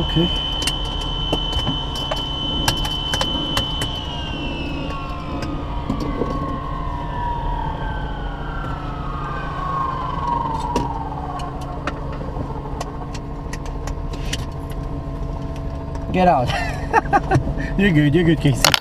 Okay. Get out. you're good, you're good, Casey.